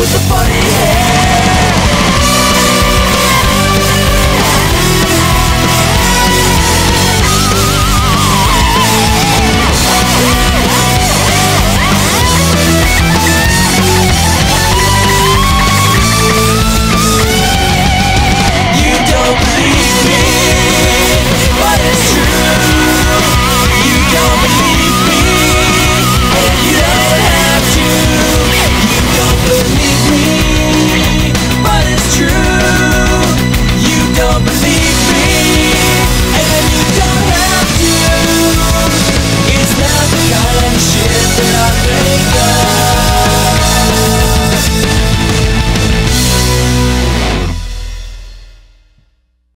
with a funny hair